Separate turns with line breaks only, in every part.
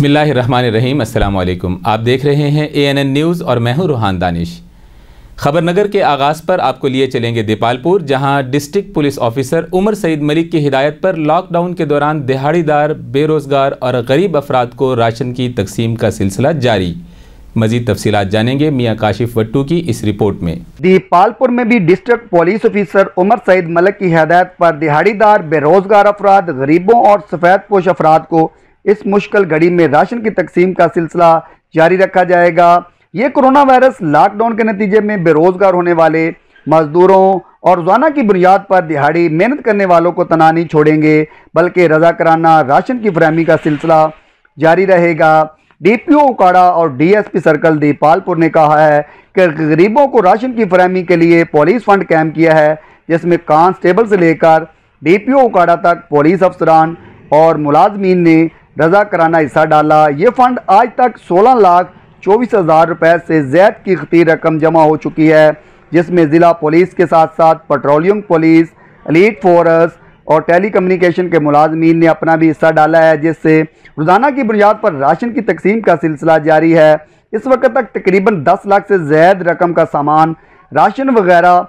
بسم اللہ الرحمن الرحیم، السلام علیکم۔ آپ دیکھ رہے ہیں اے این این نیوز اور میں ہوں روحان دانش۔ خبر نگر کے آغاز پر آپ کو لیے چلیں گے دیپال پور جہاں district police officer Umar Saeed Malik کی ہدایت پر لاک ڈاؤن کے دوران دہاڑی دار بے روزگار اور غریب افراد کو راشن کی تقسیم کا سلسلہ جاری۔ مزید تفصیلات جانیں گے میاں کاشف وٹو کی اس رپورٹ میں۔
دیپال پور میں بھی district police officer Umar Saeed Malik کی ہدایت پر دہاڑی دار بے روزگار افراد، غریبوں اور سفید پوش افراد کو اس مشکل گھڑی میں راشن کی تقسیم کا سلسلہ جاری رکھا جائے گا۔ یہ کرونا وائرس لاک ڈاؤن کے نتیجے میں بے روزگار ہونے والے مزدوروں اور روزانہ کی بنیاد پر دہاڑی محنت کرنے والوں کو تنہا نہیں چھوڑیں گے، بلکہ رضا کرانہ راشن کی فراہمی کا سلسلہ جاری رہے گا۔ ڈی پی او اکاڑا اور D S P circle Dipalpur نے کہا ہے کہ غریبوں کو راشن کی فراہمی کے لیے پولیس فنڈ قائم کیا ہے، جس میں کانسٹیبل سے لے کر ڈی پی او اکاڑا تک پولیس افسران اور ملازمین نے رضا کرانہ حصہ ڈالا۔ یہ فنڈ آج تک سولہ لاکھ چوبیس ہزار روپے سے زیاد کی خطیر رقم جمع ہو چکی ہے، جس میں ضلع پولیس کے ساتھ ساتھ پٹرولیم پولیس الیٹ فورس اور ٹیلی کمیونیکیشن کے ملازمین نے اپنا بھی حصہ ڈالا ہے، جس سے روزانہ کی بنیاد پر راشن کی تقسیم کا سلسلہ جاری ہے۔ اس وقت تک تقریباً دس لاکھ سے زیاد رقم کا سامان راشن وغیرہ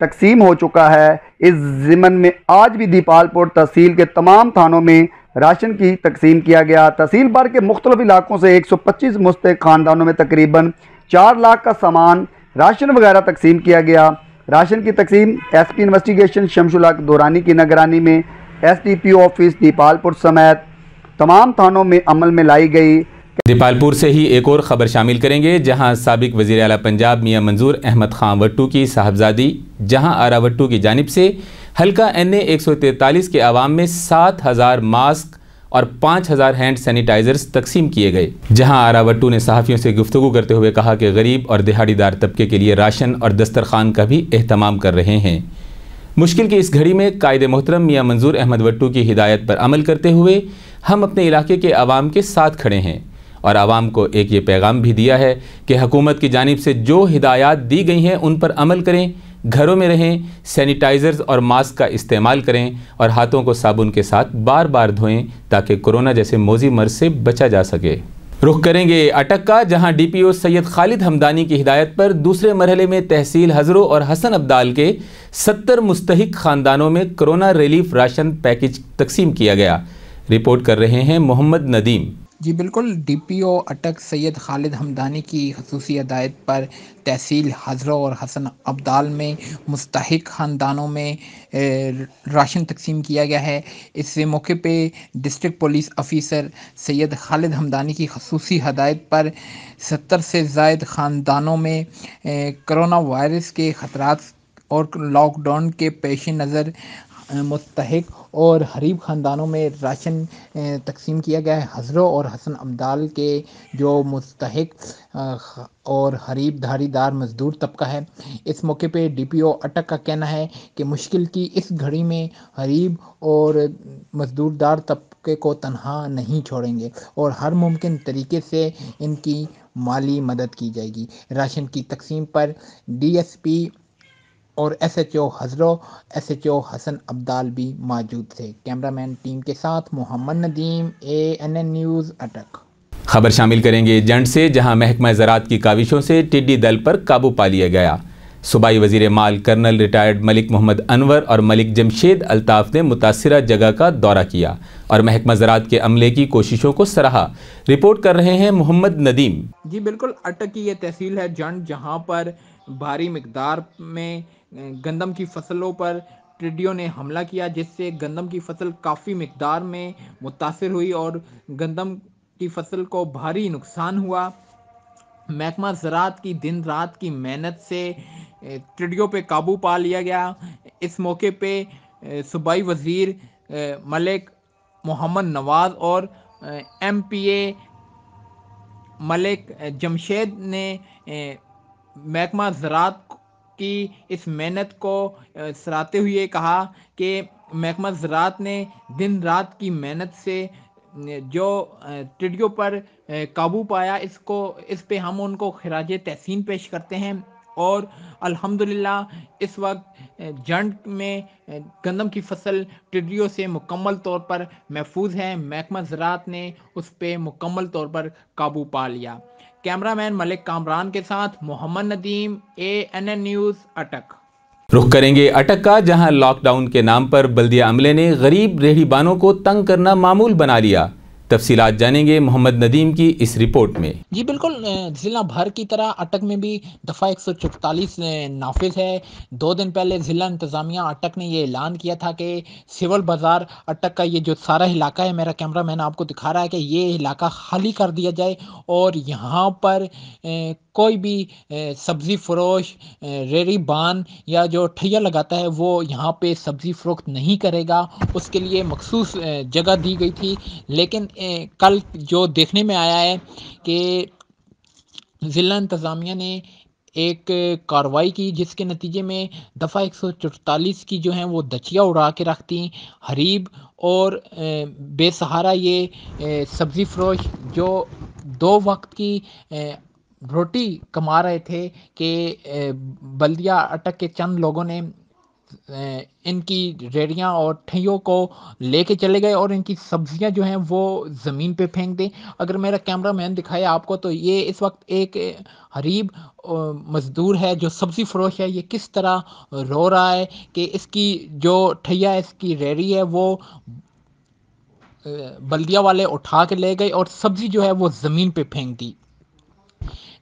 تقسیم ہو چکا ہے۔ اس ضمن میں آج بھی دیپال پور تحصیل کے تمام تھانوں میں راشن کی تقسیم کیا گیا۔ تحصیل بھر کے مختلف علاقوں سے ایک سو پچیس مستق خاندانوں میں تقریباً چار لاکھ کا سامان راشن وغیرہ تقسیم کیا گیا۔ راشن کی تقسیم ایس پی انویسٹیگیشن شمش اللہ دورانی کی نگرانی میں، S D P office Dipalpur سمیت تمام تھانوں میں عمل میں لائی گئی۔
دیپال پور سے ہی ایک اور خبر شامل کریں گے، جہاں سابق وزیر اعلیٰ پنجاب میاں منظور احمد خان وٹو کی صاحبزادی، جہاں آرا وٹو کی جانب سے حلقہ این اے ایک سو تینتالیس کے عوام میں سات ہزار ماسک اور پانچ ہزار ہینڈ سینیٹائزرز تقسیم کیے گئے۔ جہاں آرا وٹو نے صحافیوں سے گفتگو کرتے ہوئے کہا کہ غریب اور دہاڑی دار طبقے کے لیے راشن اور دسترخوان کا بھی اہتمام کر رہے ہیں۔ مشکل کی اس گھڑی میں قائد محترم میاں منظور احمد وٹو کی ہدایت پر عمل کرتے ہوئے ہم اپنے علاقے کے عوام کے ساتھ کھڑے ہیں۔ اور عوام کو ایک یہ پیغام بھی دیا ہے کہ حکومت کی جانب سے جو ہدایات دی گئی ہیں ان پر عمل کریں، گھروں میں رہیں سینیٹائزرز اور ماسک کا استعمال کریں اور ہاتھوں کو صابن کے ساتھ بار بار دھوئیں تاکہ کرونا جیسے موزی مرض سے بچا جا سکے۔ رخ کریں گے اٹک کا جہاں ڈی پی او سید خالد ہمدانی کی ہدایت پر دوسرے مرحلے میں تحصیل حضروں اور حسن عبدال کے ستر مستحق خاندانوں میں کرونا ریلیف راشن پیکج تقسیم کیا گیا۔ رپورٹ کر رہے ہیں محمد ندیم۔
جی بالکل، ڈی پی او اٹک سید خالد حمدانی کی خصوصی ہدایت پر تحصیل حضرہ اور حسن عبدال میں مستحق خاندانوں میں راشن تقسیم کیا گیا ہے۔ اس موقع پہ district police officer Syed Khalid Hamdani کی خصوصی ہدایت پر ستر سے زائد خاندانوں میں کرونا وائرس کے خطرات اور لاک ڈاؤن کے پیش نظر مستحق اور حریب خاندانوں میں راشن تقسیم کیا گیا ہے۔ حضروں اور حسن عبدال کے جو مستحق اور حریب دھاڑی دار مزدور طبقہ ہے۔ اس موقع پہ ڈی پی او اٹک کا کہنا ہے کہ مشکل کی اس گھڑی میں حریب اور مزدور دار طبقے کو تنہا نہیں چھوڑیں گے اور ہر ممکن طریقے سے ان کی مالی مدد کی جائے گی۔ راشن کی تقسیم پر ڈی ایس پی اور S H O Hazro S H O Hasan Abdal بھی موجود تھے۔ کیمرامین ٹیم کے ساتھ Muhammad Nadeem A N N news Attock.
خبر شامل کریں گے جنٹ سے جہاں محکمہ زراعت کی کاوشوں سے ٹڈی دل پر قابو پا لیا گیا۔ صوبائی وزیر مال کرنل ریٹائرڈ ملک محمد انور اور ملک جمشید الطاف نے متاثرہ جگہ کا دورہ کیا اور محکمہ زراعت کے عملے کی کوششوں کو سراہا۔ رپورٹ کر رہے ہیں محمد ندیم۔
جی بالکل اٹک کی یہ تحصیل ہے جنٹ جہاں پر بھاری مقدار میں گندم کی فصلوں پر ٹڈیوں نے حملہ کیا، جس سے گندم کی فصل کافی مقدار میں متاثر ہوئی اور گندم کی فصل کو بھاری نقصان ہوا۔ محکمہ زراعت کی دن رات کی محنت سے ٹڈیوں پہ قابو پا لیا گیا۔ اس موقع پہ صوبائی وزیر ملک محمد نواز اور ایم پی اے ملک جمشید نے محکمہ زراعت کی اس محنت کو سراتے ہوئے کہا کہ محکمہ زراعت نے دن رات کی محنت سے جو ٹڈیوں پر قابو پایا، اس کو، اس پہ ہم ان کو خراج تحسین پیش کرتے ہیں۔ اور الحمدللہ اس وقت جنڈ میں گندم کی فصل ٹڈیوں سے مکمل طور پر محفوظ ہے۔ محکمہ زراعت نے اس پہ مکمل طور پر قابو پا لیا۔ کیمرہ مین ملک کامران کے ساتھ Muhammad Nadeem A N N news, Attock.
رخ کریں گے اٹک کا، جہاں لاک ڈاؤن کے نام پر بلدیہ عملے نے غریب ریڑھی بانوں کو تنگ کرنا معمول بنا لیا۔ تفصیلات جانیں گے محمد ندیم کی اس رپورٹ میں۔
جی بالکل ضلع بھر کی طرح اٹک میں بھی دفعہ ایک سو چوتالیس نافذ ہے۔ دو دن پہلے ضلع انتظامیہ اٹک نے یہ اعلان کیا تھا کہ سول بازار اٹک کا یہ جو سارا علاقہ ہے، میرا کیمرہ مین آپ کو دکھا رہا ہے کہ یہ علاقہ خالی کر دیا جائے اور یہاں پر کوئی بھی سبزی فروش ریڑی بان یا جو ٹھیا لگاتا ہے، وہ یہاں پہ سبزی فروخت نہیں کرے گا۔ اس کے لیے مخصوص جگہ دی گئی تھی۔ لیکن کل جو دیکھنے میں آیا ہے کہ ضلع انتظامیہ نے ایک کاروائی کی، جس کے نتیجے میں دفعہ ایک سو چوتالیس کی جو ہیں، وہ دچیا اڑا کے رکھتی حریب اور بے سہارا یہ سبزی فروش جو دو وقت کی روٹی کما رہے تھے کہ بلدیہ اٹک کے چند لوگوں نے ان کی ریڑیاں اور ٹھیوں کو لے کے چلے گئے اور ان کی سبزیاں جو ہیں وہ زمین پہ پھینک دیں۔ اگر میرا کیمرہ مین دکھائے آپ کو تو یہ اس وقت ایک حریب مزدور ہے جو سبزی فروش ہے۔ یہ کس طرح رو رہا ہے کہ اس کی جو ٹھیا اس کی ریڑی ہے وہ بلدیہ والے اٹھا کے لے گئے اور سبزی جو ہے وہ زمین پہ پھینک دی۔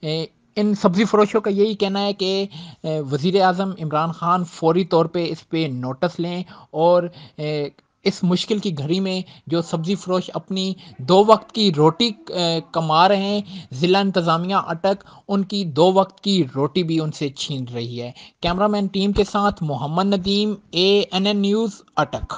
ان سبزی فروشوں کا یہی کہنا ہے کہ وزیر اعظم عمران خان فوری طور پہ اس پہ نوٹس لیں اور اس مشکل کی گھڑی میں جو سبزی فروش اپنی دو وقت کی روٹی کما رہے ہیں، ضلع انتظامیہ اٹک، ان کی دو وقت کی روٹی بھی ان سے چھین رہی ہے۔ کیمرہ مین ٹیم کے ساتھ Muhammad Nadeem, A N N news, Attock.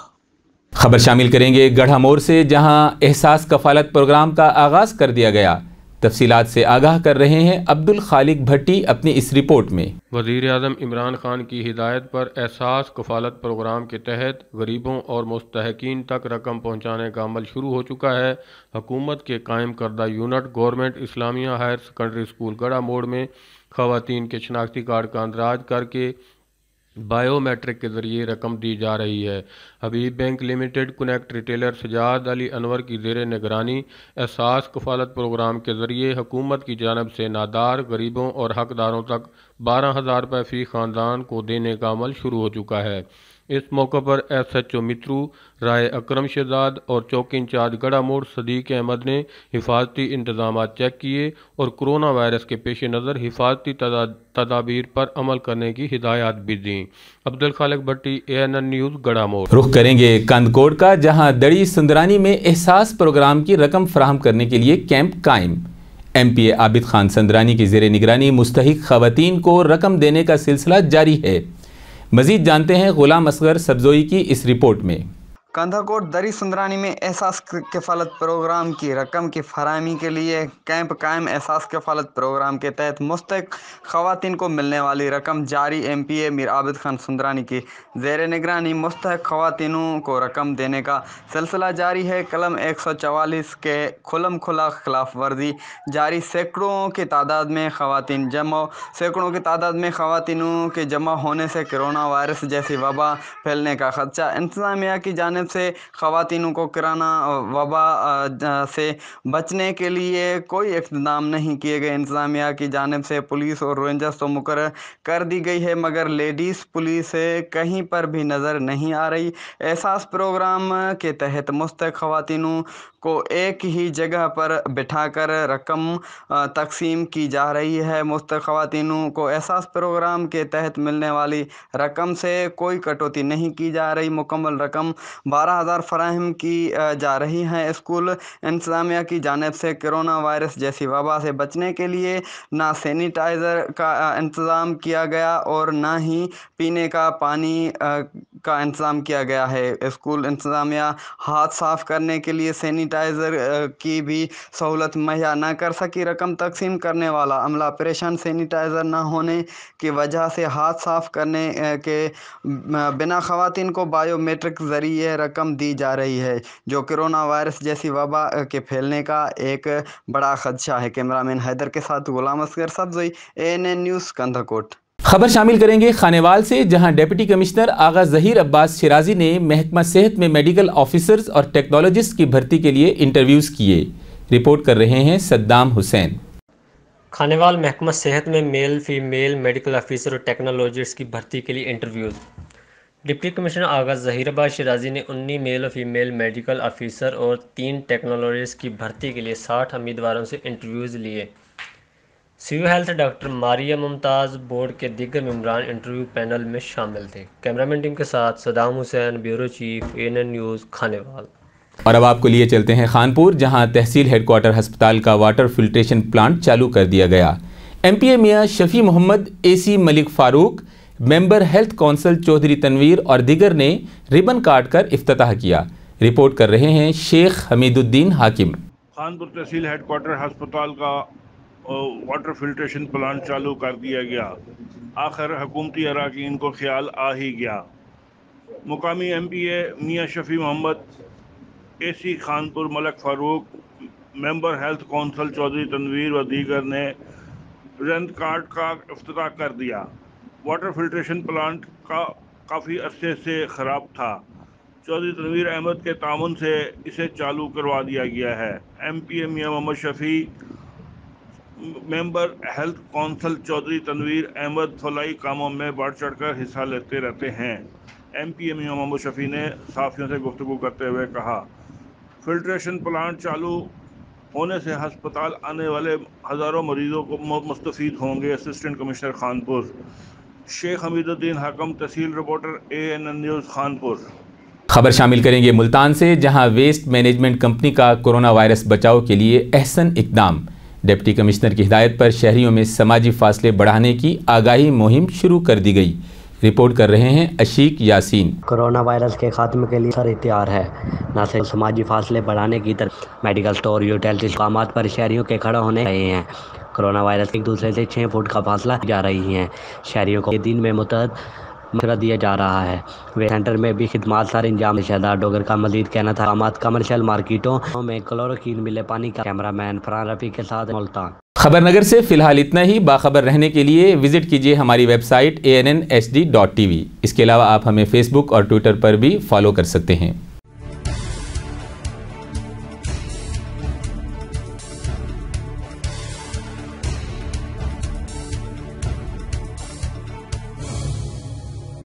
خبر شامل کریں گے گڑھا مور سے، جہاں احساس کفالت پروگرام کا آغاز کر دیا گیا۔ تفصیلات سے آگاہ کر رہے ہیں عبد الخالق بھٹی اپنی اس رپورٹ میں۔
وزیر اعظم عمران خان کی ہدایت پر احساس کفالت پروگرام کے تحت غریبوں اور مستحقین تک رقم پہنچانے کا عمل شروع ہو چکا ہے۔ حکومت کے قائم کردہ unit government Islamia higher secondary school Garha Mor میں خواتین کے شناختی کارڈ کا اندراج کر کے بائیو میٹرک کے ذریعے رقم دی جا رہی ہے۔ Habib bank limited connect retailer Sajjad Ali Anwar کی زیر نگرانی احساس کفالت پروگرام کے ذریعے حکومت کی جانب سے نادار غریبوں اور حقداروں تک بارہ ہزار روپے فی خاندان کو دینے کا عمل شروع ہو چکا ہے۔ اس موقع پر S H O مترو، Rai Akram Shahzad اور چوکی انچارج گڑا موڑ صدیق احمد نے حفاظتی انتظامات چیک کیے اور کرونا وائرس کے پیش نظر حفاظتی تدابیر پر عمل کرنے کی ہدایات بھی دیں۔ Abdul Khaliq Bhatti A N N news Garha Mor.
رخ کریں گے کند کوٹ کا، جہاں دڑی سندرانی میں احساس پروگرام کی رقم فراہم کرنے کے لیے کیمپ قائم۔ ایم پی اے عابد خان سندرانی کی زیر نگرانی مستحق خواتین کو رقم دینے کا سلسلہ جاری ہے۔ مزید جانتے ہیں غلام اصغر سبزوئی کی اس رپورٹ میں۔
کندھا کوٹ دری سندرانی میں احساس کفالت پروگرام کی رقم کی فراہمی کے لیے کیمپ قائم۔ احساس کفالت پروگرام کے تحت مستق خواتین کو ملنے والی رقم جاری۔ ایم پی اے میر عابد خان سندرانی کی زیر نگرانی مستحق خواتینوں کو رقم دینے کا سلسلہ جاری ہے۔ قلم ایک سو چوالیس کے کھلم کھلا خلاف ورزی جاری۔ سینکڑوں کی تعداد میں خواتین جمع۔ سینکڑوں کی تعداد میں خواتینوں کے جمع ہونے سے کرونا وائرس جیسی وبا پھیلنے کا خدشہ۔ انتظامیہ کی جانب سے خواتینوں کو کرانا، وبا سے بچنے کے لیے کوئی اقدام نہیں کیے گئے۔ انتظامیہ کی جانب سے پولیس اور رینجرز تو مقرر کر دی گئی ہے، مگر لیڈیز پولیس کہیں پر بھی نظر نہیں آ رہی۔ احساس پروگرام کے تحت مستق خواتینوں کو ایک ہی جگہ پر بٹھا کر رقم تقسیم کی جا رہی ہے۔ مستق خواتینوں کو احساس پروگرام کے تحت ملنے والی رقم سے کوئی کٹوتی نہیں کی جا رہی۔ مکمل رقم بارہ ہزار فراہم کی جا رہی ہیں۔ اسکول انتظامیہ کی جانب سے کرونا وائرس جیسی وبا سے بچنے کے لیے نہ سینیٹائزر کا انتظام کیا گیا اور نہ ہی پینے کا پانی کا انتظام کیا گیا ہے۔ اسکول انتظامیہ ہاتھ صاف کرنے کے لیے سینیٹائزر سینیٹائزر uh, کی بھی سہولت مہیا نہ کر سکی رقم تقسیم کرنے والا۔ عملہ پریشان سینیٹائزر نہ ہونے کی وجہ سے ہاتھ صاف کرنے uh, کے بنا خواتین کو بایو میٹرک ذریعے رقم دی جا رہی ہے، جو کرونا وائرس جیسی وبا uh, کے پھیلنے کا ایک بڑا خدشہ ہے۔ کیمرہ مین حیدر کے ساتھ Ghulam Asghar Sabzai A N N news, Kandhkot.
خبر شامل کریں گے خانیوال سے، جہاں ڈیپٹی کمشنر آغا ظہیر عباس شرازی نے محکمہ صحت میں میڈیکل آفیسرز اور ٹیکنالوجسٹ کی بھرتی کے لیے انٹرویوز کیے۔ رپورٹ کر رہے ہیں صدام حسین۔
خانیوال محکمہ صحت میں میل، فیمیل، میڈیکل آفیسر اور ٹیکنالوجسٹ کی بھرتی کے لیے انٹرویوز۔ ڈپٹی کمشنر آغاز ظہیر عباس شرازی نے انی میل اور فیمیل، میڈیکل آفیسر اور تین ٹیکنالوجسٹ کی بھرتی کے لیے ساٹھ امیدواروں سے انٹرویوز لیے۔ CEO health doctor Maria Mumtaz board کے دیگر ممبران انٹرویو پینل میں شامل تھے۔ کیمرامین ٹیم کے ساتھ Saddam Hussain bureau chief N N news Khanewal.
اور اب آپ کو لیے چلتے ہیں خانپور جہاں تحصیل ہیڈ کوارٹر ہسپتال کا واٹر فلٹریشن پلانٹ چالو کر دیا گیا۔ M P A Mian Shafi Muhammad A C Malik Farooq member health council Chaudhry Tanveer اور دیگر نے ریبن کاٹ کر افتتاح کیا۔ رپورٹ کر رہے ہیں شیخ حمید الدین حاکم۔
خانپور تحصیل ہیڈ کوارٹر ہسپتال کا واٹر فلٹریشن پلانٹ چالو کر دیا گیا۔ آخر حکومتی اراکین کو خیال آ ہی گیا۔ مقامی M P A Mian Shafi Muhammad, A C Khanpur Malik Farooq, member health council Chaudhry Tanveer و دیگر نے رینت کارڈ کا افتتاح کر دیا۔ واٹر فلٹریشن پلانٹ کا کافی عرصے سے خراب تھا۔ چودھری تنویر احمد کے تعاون سے اسے چالو کروا دیا گیا ہے۔ M P A Mian Muhammad Shafi member health council Chaudhry Tanveer Ahmed fly کاموں میں بڑھ چڑھ کر حصہ لیتے رہتے ہیں۔ ایم پی ایم محمد شفیع نے صحافیوں سے گفتگو کرتے ہوئے کہا، فلٹریشن پلانٹ چالو ہونے سے ہسپتال آنے والے ہزاروں مریضوں کو مستفید ہوں گے۔ اسسٹنٹ کمشنر خانپور، شیخ حمید الدین حکم، تحصیل reporter A N N news Khanpur.
خبر شامل کریں گے ملتان سے، جہاں ویسٹ مینجمنٹ کمپنی کا کرونا وائرس بچاؤ کے لیے احسن اقدام۔ ڈپٹی کمشنر کی ہدایت پر شہریوں میں سماجی فاصلے بڑھانے کی آگاہی مہم شروع کر دی گئی۔ رپورٹ کر رہے ہیں اشیق یاسین۔
کرونا وائرس کے خاتمے کے لیے سر اتیار ہے۔ نہ صرف سماجی فاصلے بڑھانے کی طرف میڈیکل سٹور یوٹیلٹی مقامات پر شہریوں کے کھڑا ہونے رہے ہیں۔ کرونا وائرس ایک دوسرے سے چھ فٹ کا فاصلہ جا رہی ہیں۔ شہریوں کو دن میں متحد مشورہ دیا جا رہا ہے۔ وے سینٹر میں بھی خدمات سارے انجام شہدار ڈوگر کا مزید کہنا تھا۔ کمرشل مارکیٹوں میں کلوروکین ملے پانی کا کیمرہ مین فران رفیع کے ساتھ ملتان۔
خبر نگر سے فی الحال اتنا ہی۔ باخبر رہنے کے لیے وزٹ کیجیے ہماری website A N N H D dot T V اس کے علاوہ آپ ہمیں فیس بک اور ٹویٹر پر بھی فالو کر سکتے ہیں۔